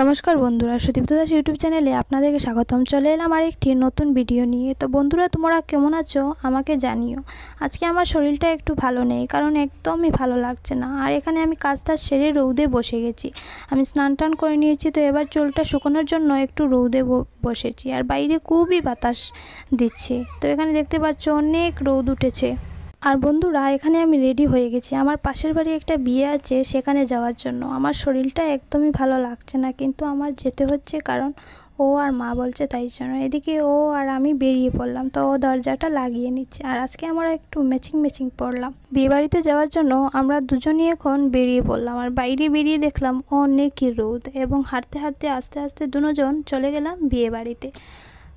নমস্কার বন্ধুরা, সুদীপ্ত দাস ইউটিউব চ্যানেলে আপনাদেরকে স্বাগতম। চলে এলাম আর একটি নতুন ভিডিও নিয়ে। তো বন্ধুরা, তোমরা কেমন আছো? আমাকে জানিও। আজকে আমার শরীরটা একটু ভালো নেই, কারণ একদমই ভালো লাগছে না। আর এখানে আমি কাজটা সেরে রৌদে বসে গেছি। আমি স্নান টান করে নিয়েছি, তো এবার চুলটা শুকোনোর জন্য একটু রৌদে বসেছি। আর বাইরে খুবই বাতাস দিচ্ছে। তো এখানে দেখতে পাচ্ছ, অনেক রৌদ উঠেছে। আর বন্ধুরা, এখানে আমি রেডি হয়ে গেছি। আমার পাশের বাড়ি একটা বিয়ে আছে, সেখানে যাওয়ার জন্য। আমার শরীরটা একদমই ভালো লাগছে না, কিন্তু আমার যেতে হচ্ছে কারণ ও আর মা বলছে তাই জন্য। এদিকে ও আর আমি বেরিয়ে পড়লাম, তো ও দরজাটা লাগিয়ে নিচ্ছে। আর আজকে আমরা একটু ম্যাচিং ম্যাচিং পড়লাম বিয়ে বাড়িতে যাওয়ার জন্য আমরা দুজনই এখন বেরিয়ে পড়লাম। আর বাইরে বেরিয়ে দেখলাম অনেকই রোদ এবং হাঁটতে হাঁটতে আস্তে আস্তে দুজন চলে গেলাম বিয়ে বাড়িতে।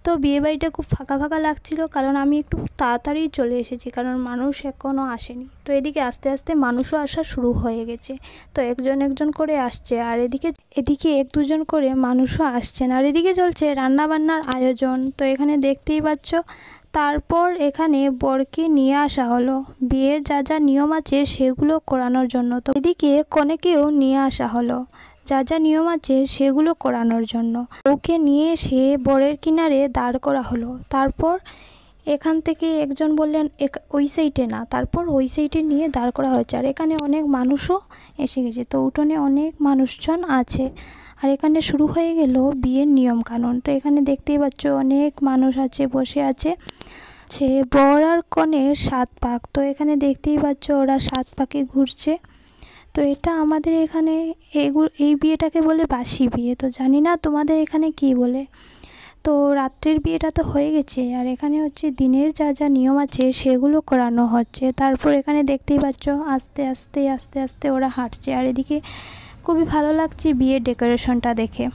তো বিয়েবাড়িটা খুব ফাঁকা ফাঁকা লাগছিল, কারণ আমি একটু তাড়াতাড়ি চলে এসেছি, কারণ মানুষ এখনও আসেনি। তো এদিকে আস্তে আস্তে মানুষও আসা শুরু হয়ে গেছে, তো একজন একজন করে আসছে, আর এদিকে এদিকে এক দুজন করে মানুষও আসছেন আর এদিকে চলছে রান্নাবান্নার আয়োজন, তো এখানে দেখতেই পাচ্ছ, তারপর এখানে বরকে নিয়ে আসা হলো। বিয়ের যা যা নিয়ম আছে সেগুলো করানোর জন্য, তো এদিকে কনেকেও নিয়ে আসা হলো। যা যা নিয়ম আছে সেগুলো করানোর জন্য। ওকে নিয়ে এসে বরের কিনারে দাঁড় করা হলো। তারপর এখান থেকে একজন বললেন ওই সাইডে না। তারপর ওই সাইডে নিয়ে দাঁড় করা হয়েছে। আর এখানে অনেক মানুষও এসে গেছে। তো উঠোনে অনেক মানুষজন আছে। আর এখানে শুরু হয়ে গেল বিয়ের নিয়ম কানুন তো এখানে দেখতেই পাচ্ছ অনেক মানুষ আছে, বসে আছে। সে বর আর কনের সাত পাক। তো এখানে দেখতেই পাচ্ছ ওরা সাত পাকে ঘুরছে। তো এটা আমাদের এখানে এগুলো এই বিয়েটাকে বলে বাসি বিয়ে। তো জানি না তোমাদের এখানে কি বলে। তো রাত্রির বিয়েটা তো হয়ে গেছে, আর এখানে হচ্ছে দিনের যা যা নিয়ম আছে সেগুলো করানো হচ্ছে। তারপর এখানে দেখতেই পাচ্ছ, আস্তে আস্তে আস্তে আস্তে ওরা হাঁটছে। আর এদিকে খুবই ভালো লাগছে বিয়ের ডেকোরেশনটা দেখে।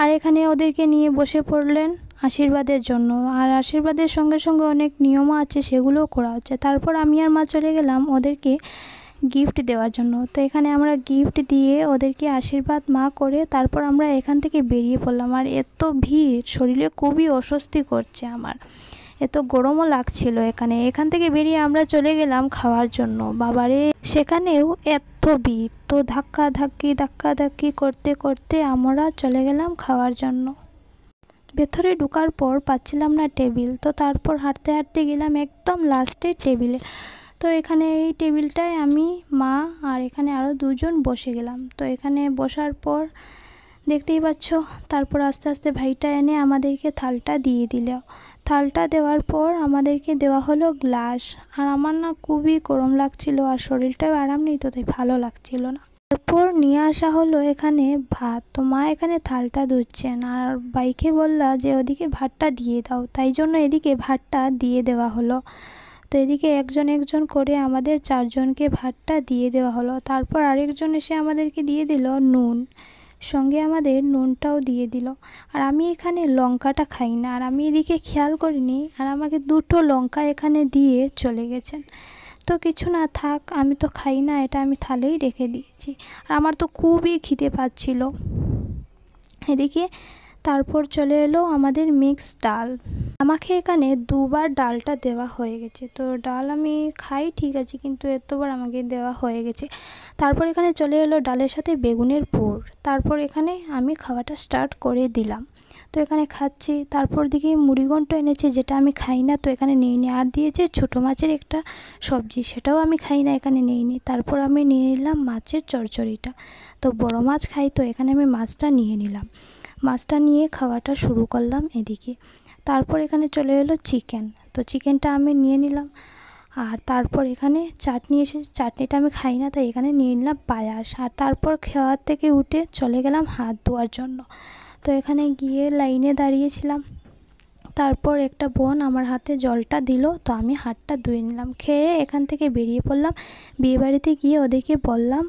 আর এখানে ওদেরকে নিয়ে বসে পড়লেন আশীর্বাদের জন্য। আর আশীর্বাদের সঙ্গে সঙ্গে অনেক নিয়মও আছে সেগুলোও করা হচ্ছে। তারপর আমি আর মা চলে গেলাম ওদেরকে গিফট দেওয়ার জন্য। তো এখানে আমরা গিফট দিয়ে ওদেরকে আশীর্বাদ মা করে তারপর আমরা এখান থেকে বেরিয়ে পড়লাম। আর এত ভিড়, শরীরে খুবই অস্বস্তি করছে আমার। এত গরমও লাগছিল এখানে। এখান থেকে বেরিয়ে আমরা চলে গেলাম খাওয়ার জন্য। বাবারে, সেখানেও এত ভিড়। তো ধাক্কা ধাক্কি ধাক্কা ধাক্কি করতে করতে আমরা চলে গেলাম খাওয়ার জন্য। ভেতরে ঢুকার পর পাচ্ছিলাম না টেবিল। তো তারপর হাঁটতে হাঁটতে গেলাম একদম লাস্টে টেবিলে। তো এখানে এই টেবিলটায় আমি, মা আর এখানে আরও দুজন বসে গেলাম। তো এখানে বসার পর দেখতেই পাচ্ছ, তারপর আস্তে আস্তে ভাইটা এনে আমাদেরকে থালটা দিয়ে দিল। থালটা দেওয়ার পর আমাদেরকে দেওয়া হলো গ্লাস। আর আমার না খুবই গরম লাগছিল আর শরীরটাও আরাম নেই, তো তাই ভালো লাগছিল না। তারপর নিয়ে আসা হলো এখানে ভাত। তো মা এখানে থালটা ধুচ্ছেন আর বাইকে বললা যে ওদিকে ভাতটা দিয়ে দাও। তাই জন্য এদিকে ভাতটা দিয়ে দেওয়া হলো। তো এদিকে একজন একজন করে আমাদের চারজনকে ভাতটা দিয়ে দেওয়া হলো। তারপর আরেকজন এসে আমাদেরকে দিয়ে দিল নুন। সঙ্গে আমাদের নুনটাও দিয়ে দিল। আর আমি এখানে লঙ্কাটা খাই না। আর আমি এদিকে খেয়াল করিনি, আর আমাকে দুটো লঙ্কা এখানে দিয়ে চলে গেছেন। তো কিছু না থাক, আমি তো খাই না, এটা আমি থালেই রেখে দিয়েছি। আর আমার তো খুবই খিদে পাচ্ছিল। এদিকে তারপর চলে এলো আমাদের মিক্স ডাল। আমাকে এখানে দুবার ডালটা দেওয়া হয়ে গেছে। তো ডাল আমি খাই, ঠিক আছে, কিন্তু এতবার আমাকে দেওয়া হয়ে গেছে। তারপর এখানে চলে এলো ডালের সাথে বেগুনের পুর। তারপর এখানে আমি খাওয়াটা স্টার্ট করে দিলাম। তো এখানে খাচ্ছি। তারপর দিকে মুড়িঘণ্ট এনেছে, যেটা আমি খাই না, তো এখানে নিয়ে নিই আর দিয়েছে ছোটো মাছের একটা সবজি, সেটাও আমি খাই না, এখানে নিয়ে নিই তারপর আমি নিয়ে নিলাম মাছের চরচড়িটা। তো বড় মাছ খাই, তো এখানে আমি মাছটা নিয়ে নিলাম। মাছটা নিয়ে খাওয়াটা শুরু করলাম এদিকে। তারপর এখানে চলে এলো চিকেন। তো চিকেনটা আমি নিয়ে নিলাম। আর তারপর এখানে চাটনি এসেছে। চাটনিটা আমি খাই না, তাই এখানে নিয়ে নিলাম পায়াস। আর তারপর খাওয়ার থেকে উঠে চলে গেলাম হাত ধোয়ার জন্য। তো এখানে গিয়ে লাইনে দাঁড়িয়েছিলাম। তারপর একটা বোন আমার হাতে জলটা দিল, তো আমি হাতটা ধুয়ে নিলাম। খেয়ে এখান থেকে বেরিয়ে পড়লাম। বিয়েবাড়িতে গিয়ে ওদেরকে বললাম,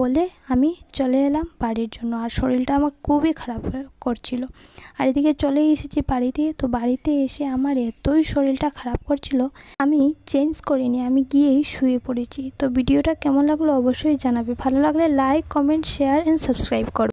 বলে আমি চলে এলাম বাড়ির জন্য। আর শরীরটা আমার খুবই খারাপ করছিল। আর এদিকে চলে এসেছি বাড়িতে। তো বাড়িতে এসে আমার এতই শরীরটা খারাপ করছিল, আমি চেঞ্জ করিনি, আমি গিয়েই শুয়ে পড়েছি। তো ভিডিওটা কেমন লাগল অবশ্যই জানাবে। ভালো লাগলে like comment share and subscribe করো।